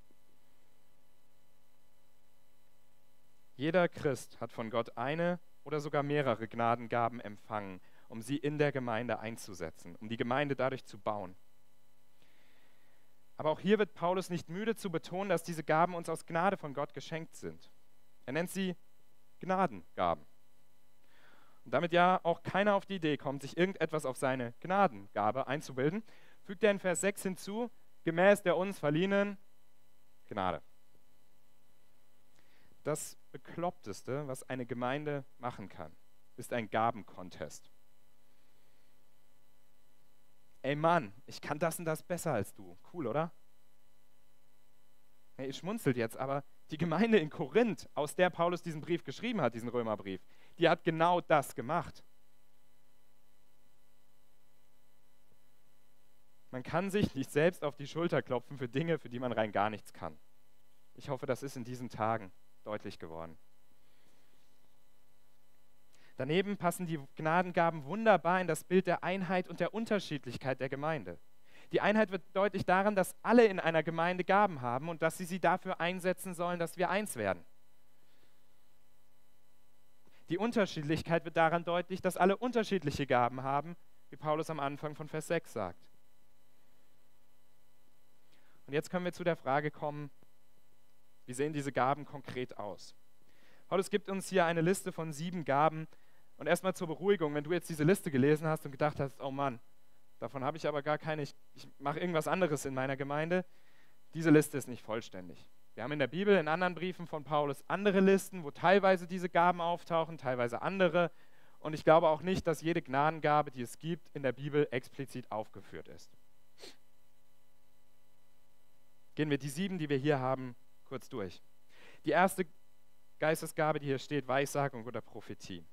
Jeder Christ hat von Gott eine oder sogar mehrere Gnadengaben empfangen, um sie in der Gemeinde einzusetzen, um die Gemeinde dadurch zu bauen. Aber auch hier wird Paulus nicht müde zu betonen, dass diese Gaben uns aus Gnade von Gott geschenkt sind. Er nennt sie Gnadengaben. Und damit ja auch keiner auf die Idee kommt, sich irgendetwas auf seine Gnadengabe einzubilden, fügt er in Vers 6 hinzu, gemäß der uns verliehenen Gnade. Das Bekloppteste, was eine Gemeinde machen kann, ist ein Gabencontest. ey Mann, ich kann das und das besser als du. Cool, oder? Hey, ihr schmunzelt jetzt, aber die Gemeinde in Korinth, aus der Paulus diesen Brief geschrieben hat, diesen Römerbrief, die hat genau das gemacht. Man kann sich nicht selbst auf die Schulter klopfen für Dinge, für die man rein gar nichts kann. Ich hoffe, das ist in diesen Tagen deutlich geworden. Daneben passen die Gnadengaben wunderbar in das Bild der Einheit und der Unterschiedlichkeit der Gemeinde. Die Einheit wird deutlich daran, dass alle in einer Gemeinde Gaben haben und dass sie sie dafür einsetzen sollen, dass wir eins werden. Die Unterschiedlichkeit wird daran deutlich, dass alle unterschiedliche Gaben haben, wie Paulus am Anfang von Vers 6 sagt. Und jetzt können wir zu der Frage kommen, wie sehen diese Gaben konkret aus? Paulus gibt uns hier eine Liste von sieben Gaben. Und erstmal zur Beruhigung, wenn du jetzt diese Liste gelesen hast und gedacht hast, oh Mann, davon habe ich aber gar keine, ich, ich mache irgendwas anderes in meiner Gemeinde, diese Liste ist nicht vollständig. Wir haben in der Bibel, in anderen Briefen von Paulus andere Listen, wo teilweise diese Gaben auftauchen, teilweise andere. Und ich glaube auch nicht, dass jede Gnadengabe, die es gibt, in der Bibel explizit aufgeführt ist. Gehen wir die sieben, die wir hier haben, kurz durch. Die erste Geistesgabe, die hier steht, Weissagung oder Prophetie.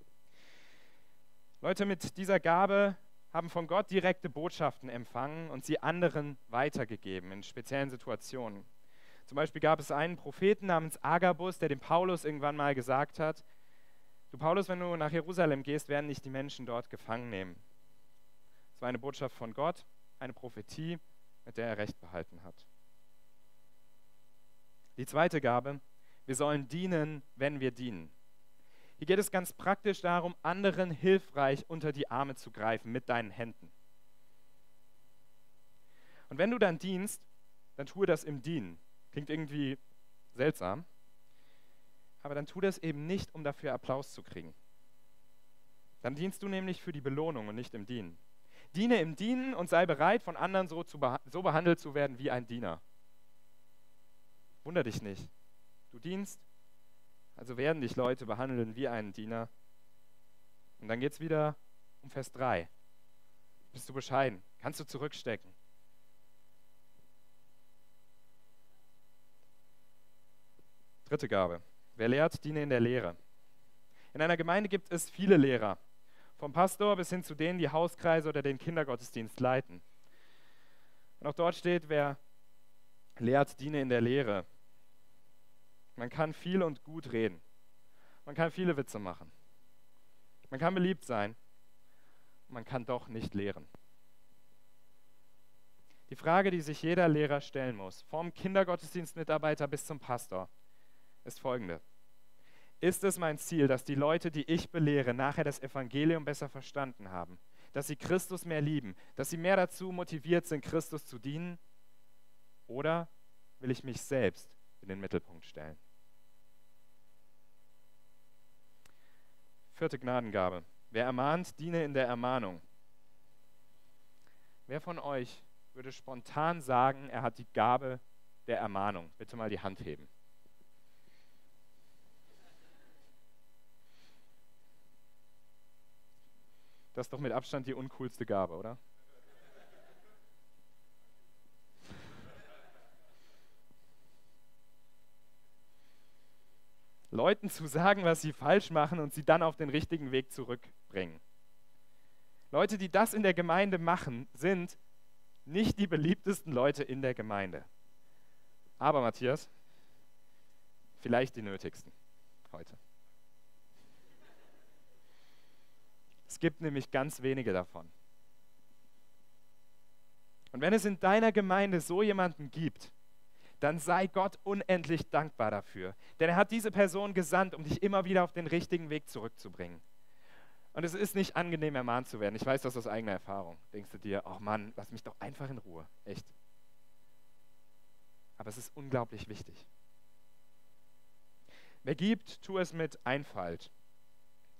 Leute mit dieser Gabe haben von Gott direkte Botschaften empfangen und sie anderen weitergegeben in speziellen Situationen. Zum Beispiel gab es einen Propheten namens Agabus, der dem Paulus irgendwann mal gesagt hat, du Paulus, wenn du nach Jerusalem gehst, werden nicht die Menschen dort gefangen nehmen. Es war eine Botschaft von Gott, eine Prophetie, mit der er Recht behalten hat. Die zweite Gabe, wir sollen dienen, wenn wir dienen. Hier geht es ganz praktisch darum, anderen hilfreich unter die Arme zu greifen mit deinen Händen. Und wenn du dann dienst, dann tue das im Dienen. Klingt irgendwie seltsam, aber dann tu das eben nicht, um dafür Applaus zu kriegen. Dann dienst du nämlich für die Belohnung und nicht im Dienen. Diene im Dienen und sei bereit, von anderen so, zu beh so behandelt zu werden wie ein Diener. Wunder dich nicht. Du dienst, also werden dich Leute behandeln wie einen Diener. Und dann geht es wieder um Vers 3. Bist du bescheiden? Kannst du zurückstecken? Dritte Gabe. Wer lehrt, diene in der Lehre. In einer Gemeinde gibt es viele Lehrer, vom Pastor bis hin zu denen, die Hauskreise oder den Kindergottesdienst leiten. Und auch dort steht, wer lehrt, diene in der Lehre. Man kann viel und gut reden. Man kann viele Witze machen. Man kann beliebt sein. Man kann doch nicht lehren. Die Frage, die sich jeder Lehrer stellen muss, vom Kindergottesdienstmitarbeiter bis zum Pastor, ist folgende. Ist es mein Ziel, dass die Leute, die ich belehre, nachher das Evangelium besser verstanden haben, dass sie Christus mehr lieben, dass sie mehr dazu motiviert sind, Christus zu dienen? Oder will ich mich selbst in den Mittelpunkt stellen? Vierte Gnadengabe. Wer ermahnt, diene in der Ermahnung. Wer von euch würde spontan sagen, er hat die Gabe der Ermahnung? Bitte mal die Hand heben. Das ist doch mit Abstand die uncoolste Gabe, oder? Leuten zu sagen, was sie falsch machen und sie dann auf den richtigen Weg zurückbringen. Leute, die das in der Gemeinde machen, sind nicht die beliebtesten Leute in der Gemeinde. Aber Matthias, vielleicht die nötigsten heute. Es gibt nämlich ganz wenige davon. Und wenn es in deiner Gemeinde so jemanden gibt, dann sei Gott unendlich dankbar dafür. Denn er hat diese Person gesandt, um dich immer wieder auf den richtigen Weg zurückzubringen. Und es ist nicht angenehm, ermahnt zu werden. Ich weiß das aus eigener Erfahrung. Denkst du dir, oh Mann, lass mich doch einfach in Ruhe. Echt. Aber es ist unglaublich wichtig. Wer gibt, tu es mit Einfalt.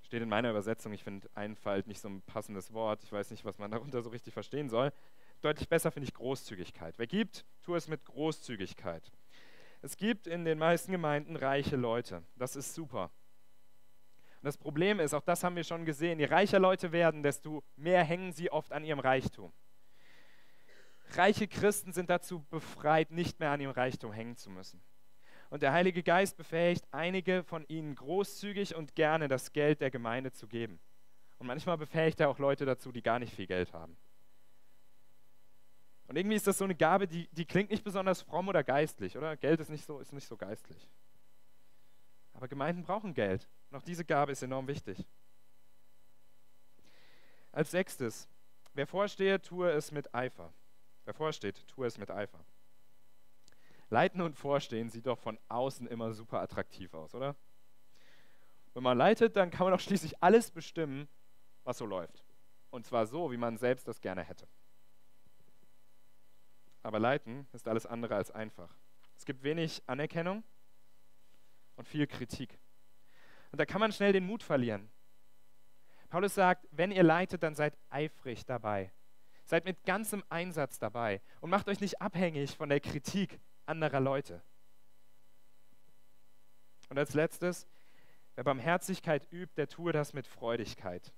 Steht in meiner Übersetzung. Ich finde Einfalt nicht so ein passendes Wort. Ich weiß nicht, was man darunter so richtig verstehen soll. Deutlich besser finde ich Großzügigkeit. Wer gibt, tu es mit Großzügigkeit. Es gibt in den meisten Gemeinden reiche Leute. Das ist super. Und das Problem ist, auch das haben wir schon gesehen, je reicher Leute werden, desto mehr hängen sie oft an ihrem Reichtum. Reiche Christen sind dazu befreit, nicht mehr an ihrem Reichtum hängen zu müssen. Und der Heilige Geist befähigt einige von ihnen großzügig und gerne das Geld der Gemeinde zu geben. Und manchmal befähigt er auch Leute dazu, die gar nicht viel Geld haben. Und irgendwie ist das so eine Gabe, die, die klingt nicht besonders fromm oder geistlich, oder? Geld ist nicht so, ist nicht so geistlich. Aber Gemeinden brauchen Geld. Und auch diese Gabe ist enorm wichtig. Als sechstes, wer vorstehe, tue es mit Eifer. Wer vorsteht, tue es mit Eifer. Leiten und Vorstehen sieht doch von außen immer super attraktiv aus, oder? Wenn man leitet, dann kann man doch schließlich alles bestimmen, was so läuft. Und zwar so, wie man selbst das gerne hätte. Aber leiten ist alles andere als einfach. Es gibt wenig Anerkennung und viel Kritik. Und da kann man schnell den Mut verlieren. Paulus sagt, wenn ihr leitet, dann seid eifrig dabei. Seid mit ganzem Einsatz dabei und macht euch nicht abhängig von der Kritik anderer Leute. Und als letztes, wer Barmherzigkeit übt, der tue das mit Freudigkeit.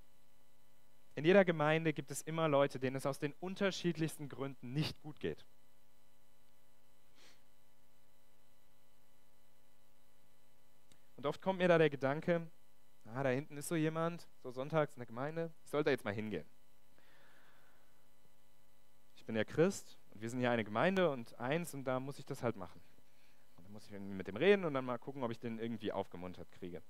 In jeder Gemeinde gibt es immer Leute, denen es aus den unterschiedlichsten Gründen nicht gut geht. Und oft kommt mir da der Gedanke, ah, da hinten ist so jemand, so sonntags in der Gemeinde, ich sollte da jetzt mal hingehen. Bin ja Christ und wir sind ja eine Gemeinde und eins und da muss ich das halt machen. Und dann muss ich mit dem reden und dann mal gucken, ob ich den irgendwie aufgemuntert kriege.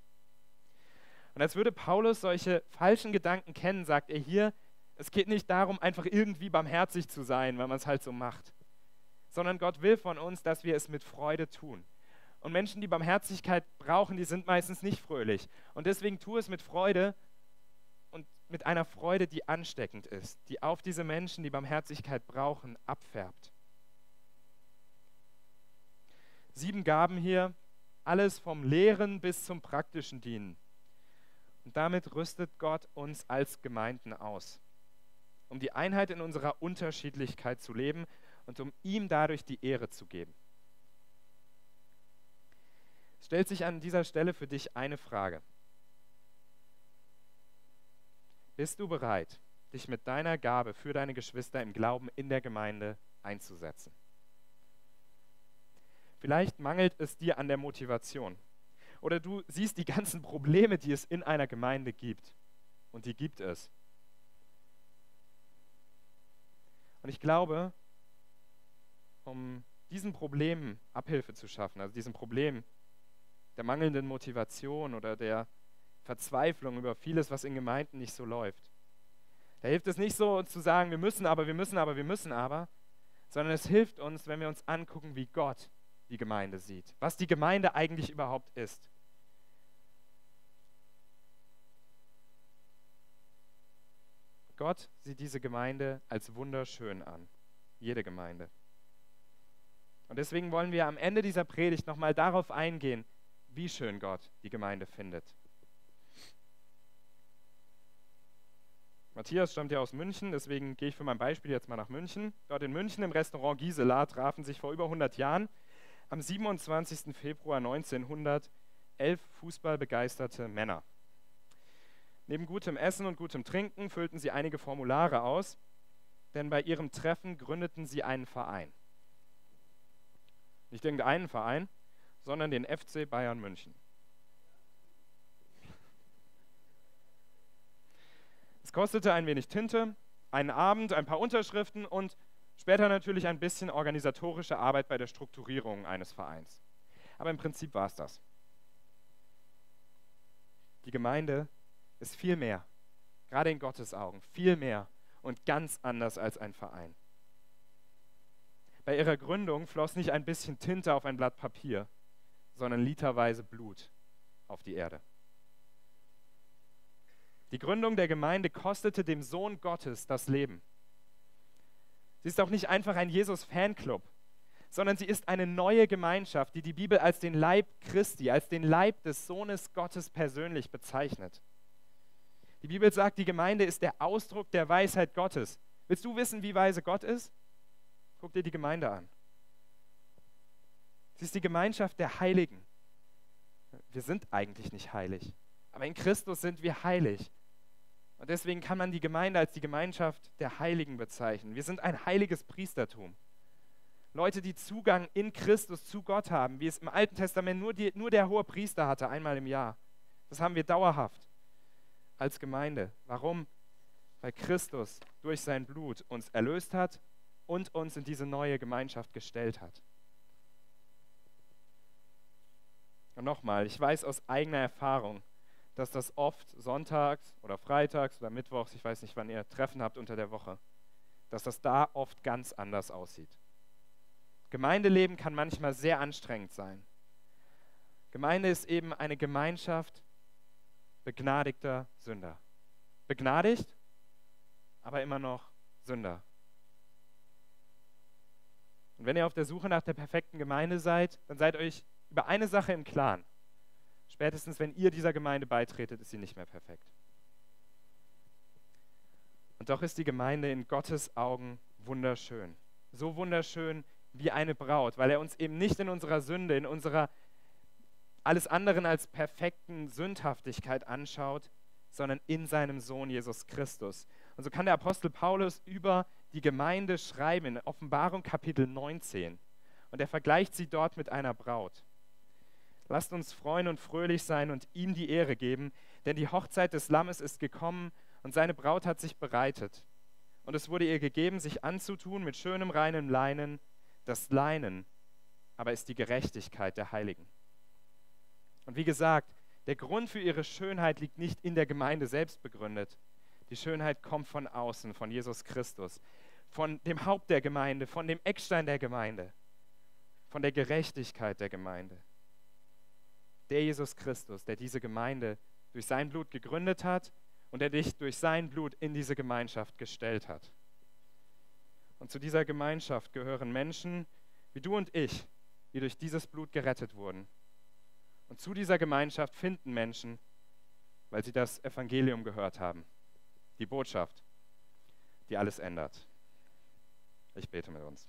Und als würde Paulus solche falschen Gedanken kennen, sagt er hier, es geht nicht darum, einfach irgendwie barmherzig zu sein, weil man es halt so macht, sondern Gott will von uns, dass wir es mit Freude tun. Und Menschen, die Barmherzigkeit brauchen, die sind meistens nicht fröhlich. Und deswegen tu es mit Freude mit einer Freude, die ansteckend ist, die auf diese Menschen, die Barmherzigkeit brauchen, abfärbt. Sieben Gaben hier, alles vom Lehren bis zum praktischen Dienen. Und damit rüstet Gott uns als Gemeinden aus, um die Einheit in unserer Unterschiedlichkeit zu leben und um ihm dadurch die Ehre zu geben stellt sich an dieser Stelle für dich eine Frage. Bist du bereit, dich mit deiner Gabe für deine Geschwister im Glauben in der Gemeinde einzusetzen? Vielleicht mangelt es dir an der Motivation. Oder du siehst die ganzen Probleme, die es in einer Gemeinde gibt. Und die gibt es. Und ich glaube, um diesen Problemen Abhilfe zu schaffen, also diesem Problem der mangelnden Motivation oder der Verzweiflung über vieles, was in Gemeinden nicht so läuft. Da hilft es nicht so zu sagen, wir müssen aber, wir müssen aber, wir müssen aber, sondern es hilft uns, wenn wir uns angucken, wie Gott die Gemeinde sieht, was die Gemeinde eigentlich überhaupt ist. Gott sieht diese Gemeinde als wunderschön an, jede Gemeinde. Und deswegen wollen wir am Ende dieser Predigt nochmal darauf eingehen, wie schön Gott die Gemeinde findet. Matthias stammt ja aus München, deswegen gehe ich für mein Beispiel jetzt mal nach München. Dort in München im Restaurant Gisela trafen sich vor über 100 Jahren am 27. Februar 1900 elf fußballbegeisterte Männer. Neben gutem Essen und gutem Trinken füllten sie einige Formulare aus, denn bei ihrem Treffen gründeten sie einen Verein. Nicht irgendeinen Verein, sondern den FC Bayern München. Es kostete ein wenig Tinte, einen Abend, ein paar Unterschriften und später natürlich ein bisschen organisatorische Arbeit bei der Strukturierung eines Vereins. Aber im Prinzip war es das. Die Gemeinde ist viel mehr, gerade in Gottes Augen, viel mehr und ganz anders als ein Verein. Bei ihrer Gründung floss nicht ein bisschen Tinte auf ein Blatt Papier, sondern literweise Blut auf die Erde. Die Gründung der Gemeinde kostete dem Sohn Gottes das Leben. Sie ist auch nicht einfach ein Jesus-Fanclub, sondern sie ist eine neue Gemeinschaft, die die Bibel als den Leib Christi, als den Leib des Sohnes Gottes persönlich bezeichnet. Die Bibel sagt, die Gemeinde ist der Ausdruck der Weisheit Gottes. Willst du wissen, wie weise Gott ist? Guck dir die Gemeinde an. Sie ist die Gemeinschaft der Heiligen. Wir sind eigentlich nicht heilig, aber in Christus sind wir heilig. Und deswegen kann man die Gemeinde als die Gemeinschaft der Heiligen bezeichnen. Wir sind ein heiliges Priestertum. Leute, die Zugang in Christus zu Gott haben, wie es im Alten Testament nur, die, nur der hohe Priester hatte, einmal im Jahr. Das haben wir dauerhaft als Gemeinde. Warum? Weil Christus durch sein Blut uns erlöst hat und uns in diese neue Gemeinschaft gestellt hat. Und nochmal, ich weiß aus eigener Erfahrung, dass das oft sonntags oder freitags oder mittwochs, ich weiß nicht, wann ihr Treffen habt unter der Woche, dass das da oft ganz anders aussieht. Gemeindeleben kann manchmal sehr anstrengend sein. Gemeinde ist eben eine Gemeinschaft begnadigter Sünder. Begnadigt, aber immer noch Sünder. Und wenn ihr auf der Suche nach der perfekten Gemeinde seid, dann seid euch über eine Sache im Klaren. Spätestens wenn ihr dieser Gemeinde beitretet, ist sie nicht mehr perfekt. Und doch ist die Gemeinde in Gottes Augen wunderschön. So wunderschön wie eine Braut, weil er uns eben nicht in unserer Sünde, in unserer alles anderen als perfekten Sündhaftigkeit anschaut, sondern in seinem Sohn Jesus Christus. Und so kann der Apostel Paulus über die Gemeinde schreiben in Offenbarung Kapitel 19. Und er vergleicht sie dort mit einer Braut. Lasst uns freuen und fröhlich sein und ihm die Ehre geben, denn die Hochzeit des Lammes ist gekommen und seine Braut hat sich bereitet. Und es wurde ihr gegeben, sich anzutun mit schönem reinem Leinen. Das Leinen aber ist die Gerechtigkeit der Heiligen. Und wie gesagt, der Grund für ihre Schönheit liegt nicht in der Gemeinde selbst begründet. Die Schönheit kommt von außen, von Jesus Christus, von dem Haupt der Gemeinde, von dem Eckstein der Gemeinde, von der Gerechtigkeit der Gemeinde der Jesus Christus, der diese Gemeinde durch sein Blut gegründet hat und der dich durch sein Blut in diese Gemeinschaft gestellt hat. Und zu dieser Gemeinschaft gehören Menschen wie du und ich, die durch dieses Blut gerettet wurden. Und zu dieser Gemeinschaft finden Menschen, weil sie das Evangelium gehört haben, die Botschaft, die alles ändert. Ich bete mit uns.